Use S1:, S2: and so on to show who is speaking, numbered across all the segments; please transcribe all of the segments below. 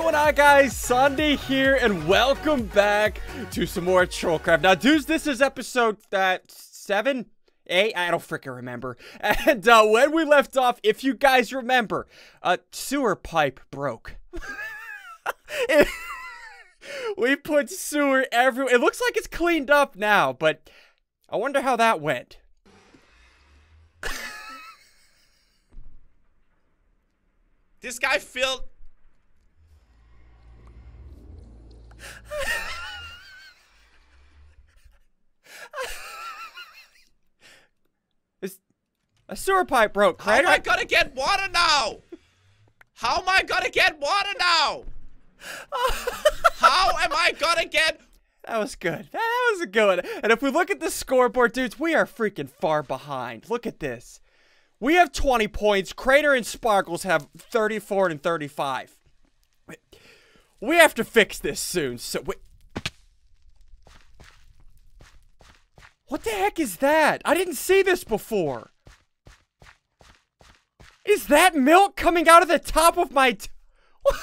S1: going on guys? SSundee here and welcome back to some more Trollcraft. Now dudes, this is episode uh, 7? 8? I don't freaking remember. And uh, when we left off, if you guys remember, a sewer pipe broke. We put sewer everywhere. It looks like it's cleaned up now, but I wonder how that went.
S2: This guy filled.
S1: It's, a sewer pipe broke,
S2: How am I
S1: right?
S2: gonna get water now? How am I gonna get water now? How am I gonna get?
S1: That was good. That was a good one. And if we look at the scoreboard, dudes, we are freaking far behind. Look at this. We have 20 points. Crainer and Sparklez have 34 and 35. We have to fix this soon. So. What the heck is that? I didn't see this before. Is that milk coming out of the top of my...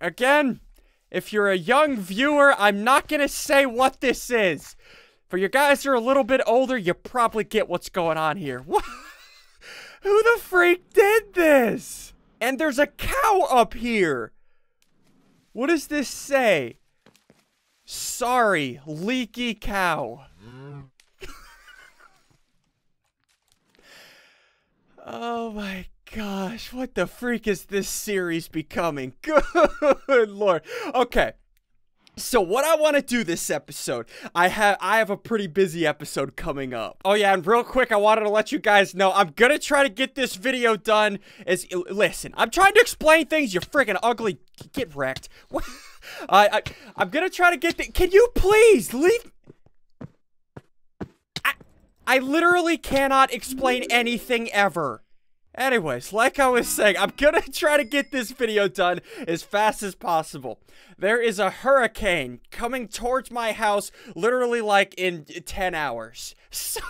S1: Again, if you're a young viewer, I'm not gonna say what this is. For your guys who are a little bit older, you probably get what's going on here. What? Who the freak did this? And there's a cow up here. What does this say? Sorry, leaky cow. oh my gosh, what the freak is this series becoming? Good lord. Okay. So what I want to do this episode, I have I have a pretty busy episode coming up. Oh yeah, and real quick, I wanted to let you guys know I'm gonna try to get this video done. As listen, I'm trying to explain things. You freaking ugly, get wrecked. What? I, I I'm gonna try to get the. Can you please leave? I I literally cannot explain anything ever. Anyways, like I was saying, I'm gonna try to get this video done as fast as possible. There is a hurricane coming towards my house literally like in 10 hours. So,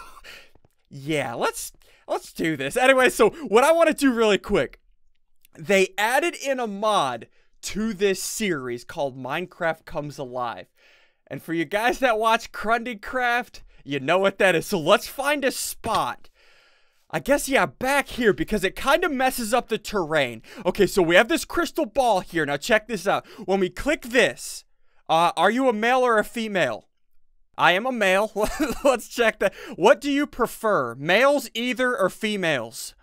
S1: yeah, let's let's do this. Anyway, so what I want to do really quick. They added in a mod to this series called Minecraft Comes Alive. And for you guys that watch Crundee Craft, you know what that is. So let's find a spot. I guess, yeah, back here because it kind of messes up the terrain. Okay, so we have this crystal ball here. Now, check this out. When we click this, uh, are you a male or a female? I am a male. Let's check that. What do you prefer? Males either or females?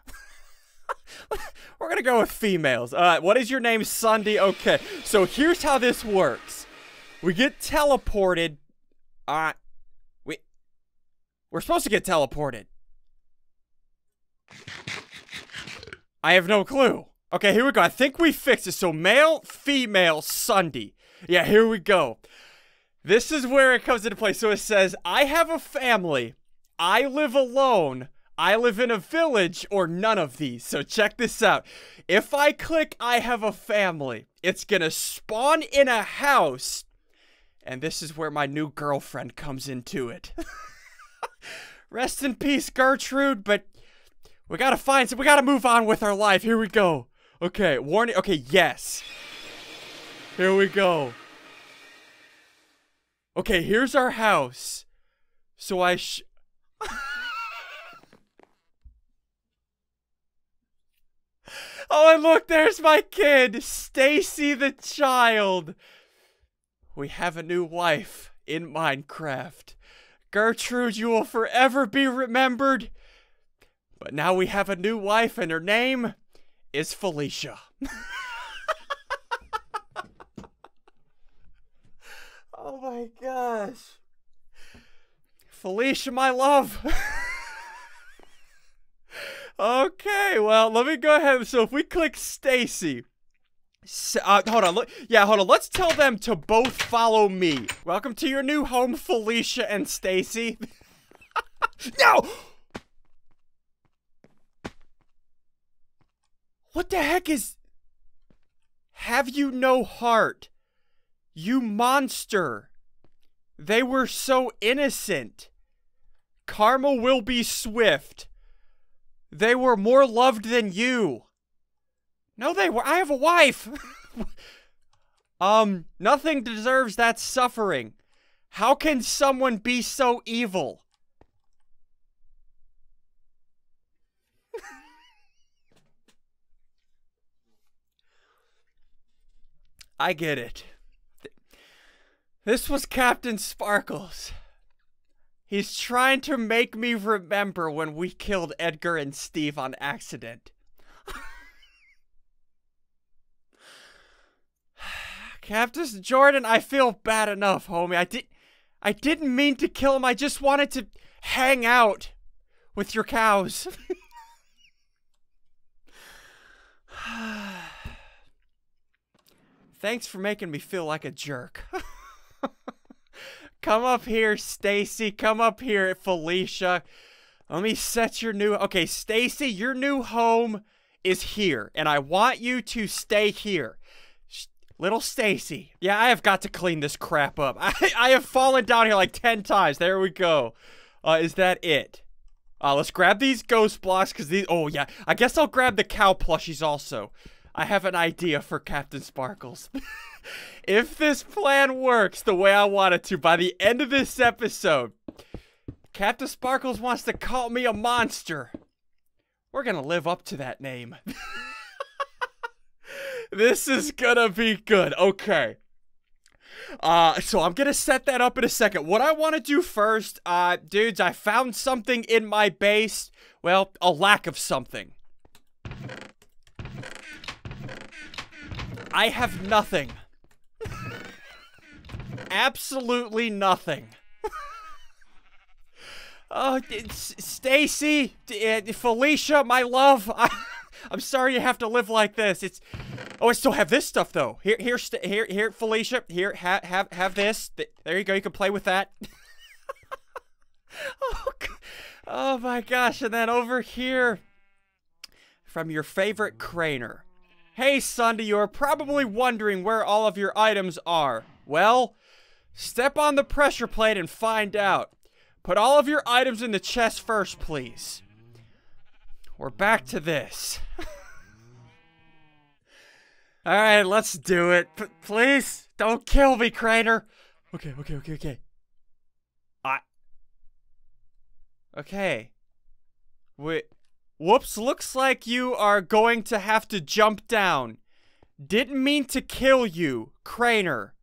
S1: We're gonna go with females. Uh, what is your name, SSundee? Okay, so here's how this works. We get teleported. Uh, we, we're supposed to get teleported. I have no clue. Okay, here we go. I think we fixed it. So male, female, SSundee. Yeah, here we go. This is where it comes into play. So it says, I have a family. I live alone. I live in a village or none of these. So check this out. If I click I have a family, it's going to spawn in a house. And this is where my new girlfriend comes into it. Rest in peace, Gertrude, but we gotta find some. We gotta move on with our life. Here we go. Okay, warning. Okay, yes. Here we go. Okay, here's our house. So I sh. oh, and look, there's my kid, Stacy the child. We have a new wife in Minecraft. Gertrude, you will forever be remembered. But now we have a new wife, and her name is Felicia. oh my gosh. Felicia, my love. okay, well, let me go ahead. So if we click Stacy. Uh, hold on. Look, yeah, hold on. Let's tell them to both follow me. Welcome to your new home, Felicia and Stacy. no! What the heck is. Have you no heart? You monster. They were so innocent. Karma will be swift. They were more loved than you. No, they were. I have a wife. um, nothing deserves that suffering. How can someone be so evil? I get it. This was Captain Sparklez. He's trying to make me remember when we killed Edgar and Steve on accident. Captain Jordan, I feel bad enough, homie. I did I didn't mean to kill him. I just wanted to hang out with your cows. Thanks for making me feel like a jerk. come up here, Stacy. Come up here, Felicia. Let me set your new... Okay, Stacy, your new home is here. And I want you to stay here. Little Stacy. Yeah, I have got to clean this crap up. I, I have fallen down here like 10 times. There we go. Uh, is that it? Uh, let's grab these ghost blocks because these... Oh, yeah. I guess I'll grab the cow plushies also. I have an idea for Captain Sparklez. if this plan works the way I want it to by the end of this episode, Captain Sparklez wants to call me a monster. We're gonna live up to that name. this is gonna be good. Okay. Uh, so I'm gonna set that up in a second. What I want to do first, uh, dudes, I found something in my base. Well, a lack of something. I have nothing. Absolutely nothing. Oh, Stacy, uh, Felicia, my love. I, am sorry you have to live like this. It's. Oh, I still have this stuff though. Here, here, here, here, Felicia. Here, have, have, have this. There you go. You can play with that. oh, oh my gosh! And then over here, from your favorite Crainer. Hey, SSundee, you are probably wondering where all of your items are. Well, step on the pressure plate and find out. Put all of your items in the chest first, please. We're back to this. Alright, let's do it. P please, don't kill me, Crainer. Okay, okay, okay, okay. I... Okay. Wait... Whoops, looks like you are going to have to jump down. Didn't mean to kill you, Crainer.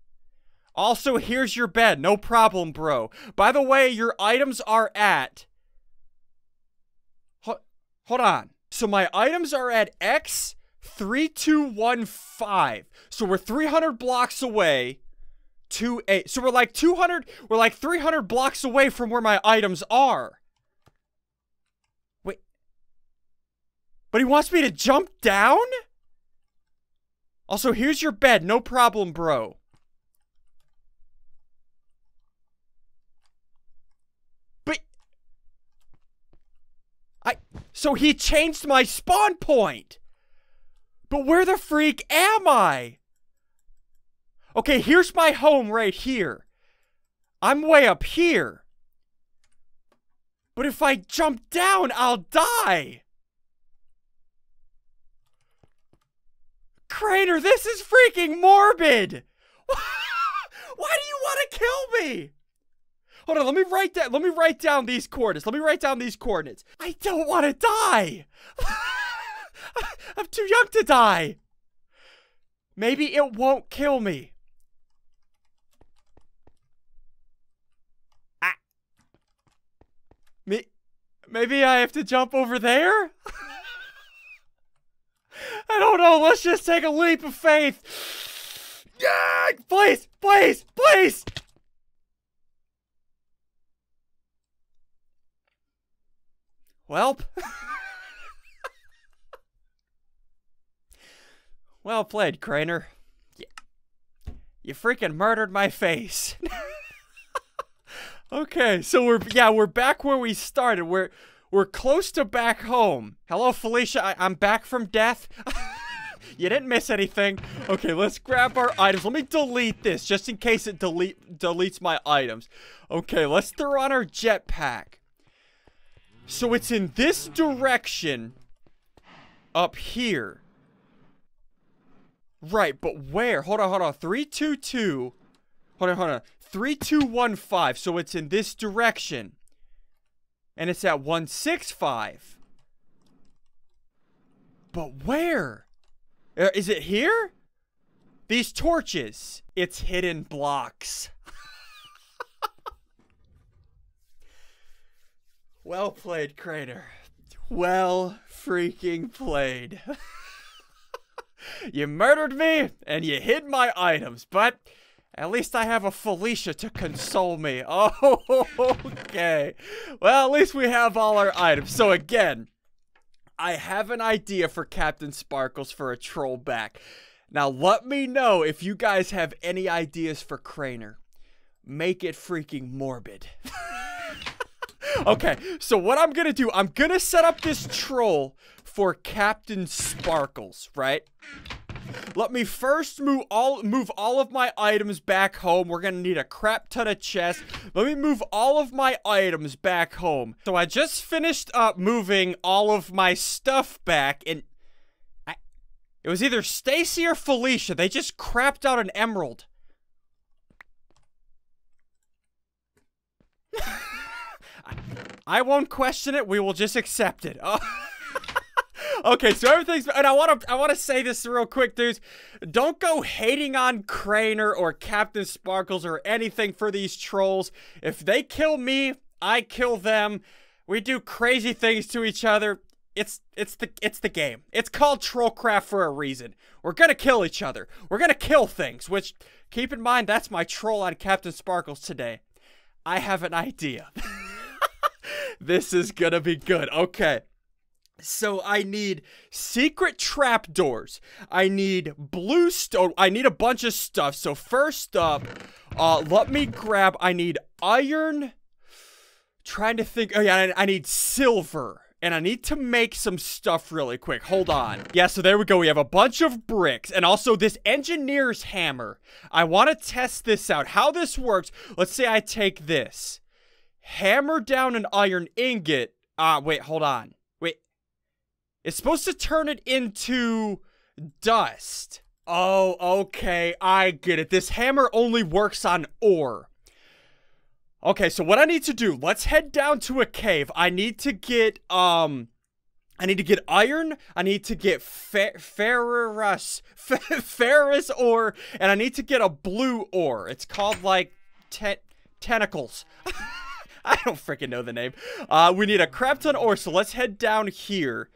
S1: Also, here's your bed. No problem, bro. By the way, your items are at... Ho hold on. So my items are at X3215. So we're 300 blocks away to a... So we're like 200... We're like 300 blocks away from where my items are. But he wants me to jump down? Also, here's your bed. No problem, bro. But... I... So he changed my spawn point! But where the freak am I? Okay, here's my home right here. I'm way up here. But if I jump down, I'll die! Crainer, this is freaking morbid! Why do you want to kill me? Hold on, let me write that. Let me write down these coordinates. Let me write down these coordinates. I don't want to die. I'm too young to die. Maybe it won't kill me. Ah. Me maybe I have to jump over there? Don't know. Let's just take a leap of faith. Yeah, please, please, please. Welp. well played, Crainer. You, you freaking murdered my face. okay, so we're yeah, we're back where we started. We're we're close to back home. Hello, Felicia. I am back from death. you didn't miss anything. Okay, let's grab our items. Let me delete this just in case it delete deletes my items. Okay, let's throw on our jetpack. So it's in this direction up here. Right, but where? Hold on, hold on. 322. Hold on, hold on. 3215. So it's in this direction. And it's at 165. But where? Uh, is it here? These torches. It's hidden blocks. well played, Crainer. Well freaking played. you murdered me, and you hid my items, but at least I have a Felicia to console me. Oh, okay. Well, at least we have all our items. So again, I have an idea for Captain Sparklez for a troll back. Now, let me know if you guys have any ideas for Crainer. Make it freaking morbid. Um, okay, so what I'm gonna do, I'm gonna set up this troll for Captain Sparklez, right? Let me first move all move all of my items back home. We're gonna need a crap ton of chests. Let me move all of my items back home. So I just finished up moving all of my stuff back and I, it was either Stacy or Felicia. They just crapped out an emerald. I won't question it. We will just accept it. Oh. okay, so everything's and I want to I want to say this real quick, dudes. Don't go hating on Crainer or Captain Sparklez or anything for these trolls. If they kill me, I kill them. We do crazy things to each other. It's it's the it's the game. It's called Trollcraft for a reason. We're gonna kill each other. We're gonna kill things. Which keep in mind, that's my troll on Captain Sparklez today. I have an idea. this is gonna be good. Okay. So I need secret trapdoors. I need blue stone. I need a bunch of stuff. So first up, uh, let me grab. I need iron. Trying to think. Oh yeah, I, I need silver. And I need to make some stuff really quick. Hold on. Yeah, so there we go. We have a bunch of bricks and also this engineer's hammer. I want to test this out. How this works. Let's say I take this. Hammer down an iron ingot. Ah, uh, wait, hold on. It's supposed to turn it into dust. Oh, okay. I get it. This hammer only works on ore. Okay, so what I need to do, let's head down to a cave. I need to get, um, I need to get iron, I need to get fer ferrous, ferrous ore, and I need to get a blue ore. It's called, like, te tentacles. I don't freaking know the name. Uh, we need a crap ton ore, so let's head down here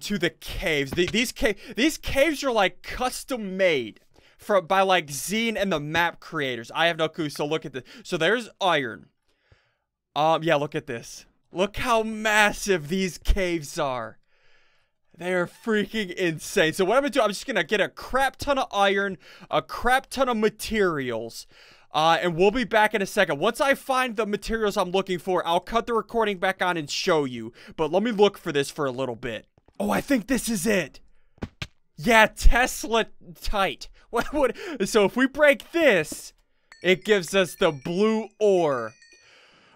S1: to the caves. The, these, these caves are, like, custom made from by like Zine and the map creators. I have no clue. So look at this. So there's iron. Um, yeah, look at this. Look how massive these caves are. They're freaking insane. So what I'm gonna do, I'm just gonna get a crap ton of iron, a crap ton of materials. Uh, and we'll be back in a second. Once I find the materials I'm looking for, I'll cut the recording back on and show you. But let me look for this for a little bit. Oh, I think this is it. Yeah, Tesla tight. What would so if we break this, it gives us the blue ore.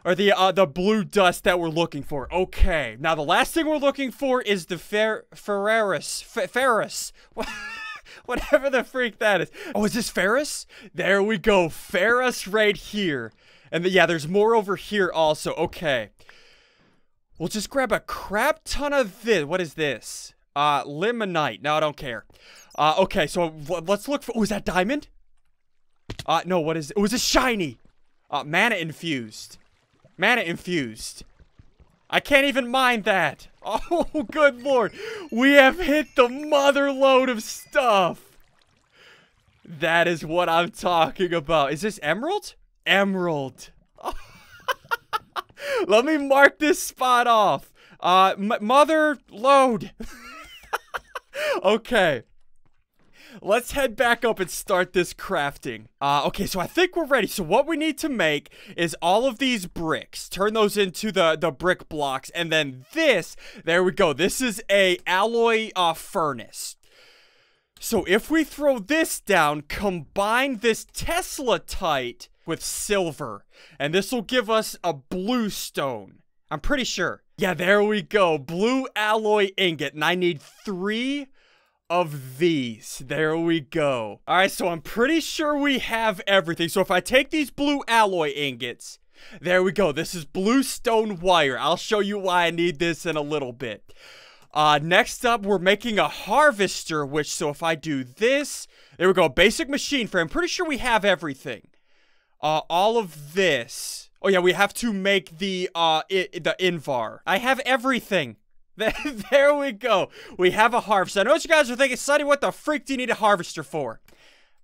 S1: Or the uh, the blue dust that we're looking for. Okay. Now the last thing we're looking for is the fer Ferreris. F Ferrous. Whatever the freak that is. Oh, is this Ferrous? There we go. Ferrous right here. And the, yeah, there's more over here also. Okay. We'll just grab a crap ton of this. What is this? Uh, limonite. No, I don't care. Uh, okay, so let's look for. Oh, is that diamond? Uh, no, what is it? Oh, is it shiny? Uh, mana infused. Mana infused. I can't even mind that. Oh, good lord. We have hit the mother load of stuff. That is what I'm talking about. Is this emerald? Emerald. Let me mark this spot off. Uh, mother load. okay. Let's head back up and start this crafting. Uh, okay, so I think we're ready. So what we need to make is all of these bricks. Turn those into the, the brick blocks. And then this, there we go. This is a alloy uh, furnace. So if we throw this down, combine this Teslatite with silver, and this will give us a blue stone. I'm pretty sure. Yeah, there we go. Blue alloy ingot. And I need three of these. There we go. All right, so I'm pretty sure we have everything. So if I take these blue alloy ingots, there we go. This is blue stone wire. I'll show you why I need this in a little bit. Uh, next up, we're making a harvester, which, so if I do this, there we go, basic machine frame. Pretty sure we have everything. Uh, all of this. Oh yeah, we have to make the, uh, the Invar. I have everything. there we go. We have a harvester. I know what you guys are thinking, Sunny, what the freak do you need a harvester for?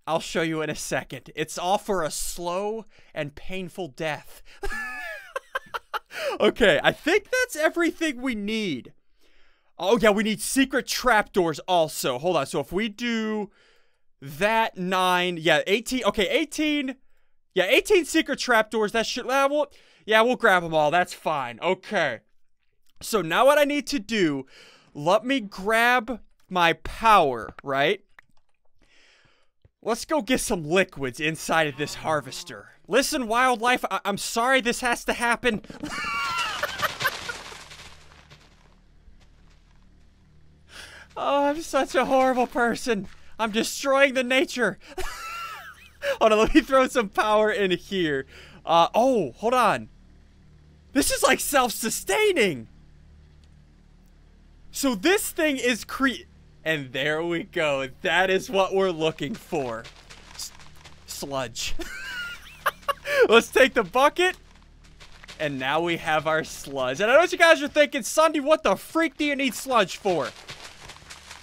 S1: I'll show you in a second. It's all for a slow and painful death. okay, I think that's everything we need. Oh, yeah, we need secret trapdoors also. Hold on. So if we do that, 9, yeah, 18. Okay, 18. Yeah, 18 secret trapdoors. That should, uh, we'll, yeah, we'll grab them all. That's fine. Okay. So now what I need to do, let me grab my power, right? Let's go get some liquids inside of this harvester. Listen, wildlife, I am sorry this has to happen. Oh, I'm such a horrible person. I'm destroying the nature. hold on, let me throw some power in here. Uh, oh, hold on. This is like self-sustaining. So this thing is cre- And there we go. That is what we're looking for. S sludge. Let's take the bucket. And now we have our sludge. And I know what you guys are thinking, SSundee, what the freak do you need sludge for?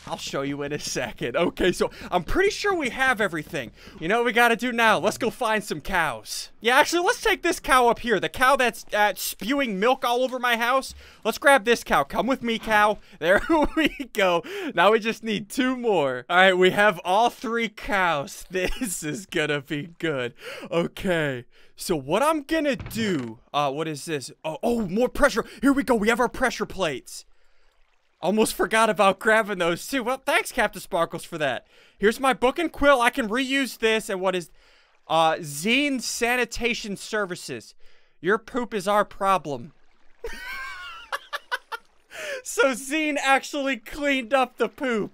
S1: I'll show you in a second. Okay, so I'm pretty sure we have everything. You know what we gotta do now? Let's go find some cows. Yeah, actually, let's take this cow up here. The cow that's uh, spewing milk all over my house. Let's grab this cow. Come with me, cow. There we go. Now we just need two more. All right, we have all three cows. This is gonna be good. Okay. So what I'm gonna do, uh, what is this? Oh, oh, more pressure. Here we go. We have our pressure plates. Almost forgot about grabbing those too. Well, thanks, Captain Sparklez, for that. Here's my book and quill. I can reuse this. And what is... Uh, Zine Sanitation Services. Your poop is our problem. so Zine actually cleaned up the poop.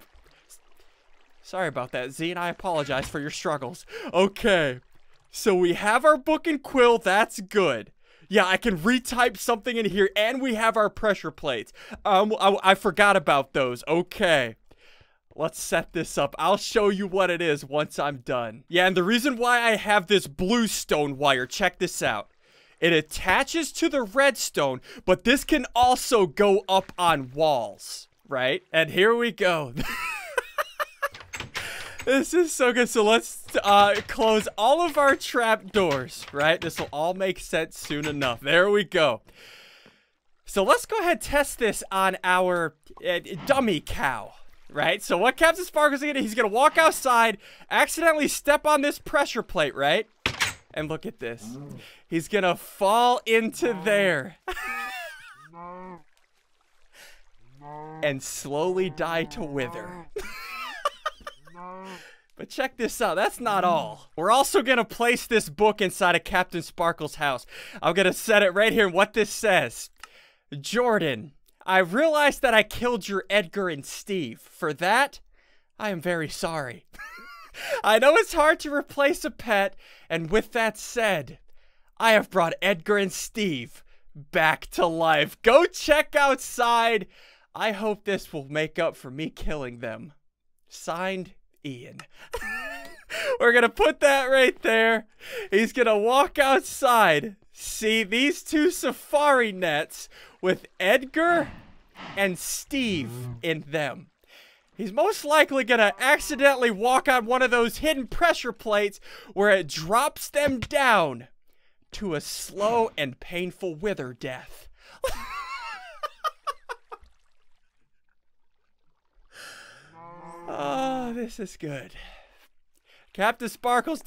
S1: Sorry about that, Zine. I apologize for your struggles. Okay. So we have our book and quill. That's good. Yeah, I can retype something in here, and we have our pressure plates. Um, I, I forgot about those. Okay. Let's set this up. I'll show you what it is once I'm done. Yeah, and the reason why I have this bluestone wire, check this out. It attaches to the redstone, but this can also go up on walls, right? And here we go. This is so good. So let's uh, close all of our trap doors, right? This will all make sense soon enough. There we go. So let's go ahead and test this on our uh, dummy cow, right? So what Captain Spark is going to do, he's to walk outside, accidentally step on this pressure plate, right? And look at this. He's to fall into there. and slowly die to wither. But check this out. That's not all. We're also to place this book inside of Captain Sparklez's house. I'm to set it right here. What this says. Jordan, I realized that I killed your Edgar and Steve. For that, I am very sorry. I know it's hard to replace a pet, and with that said, I have brought Edgar and Steve back to life. Go check outside. I hope this will make up for me killing them. Signed, Ian. We're going to put that right there. He's going to walk outside. See these two safari nets with Edgar and Steve in them. He's most likely going to accidentally walk on one of those hidden pressure plates where it drops them down to a slow and painful wither death. Oh, this is good. Captain Sparklez